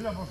Wieder mal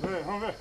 对换位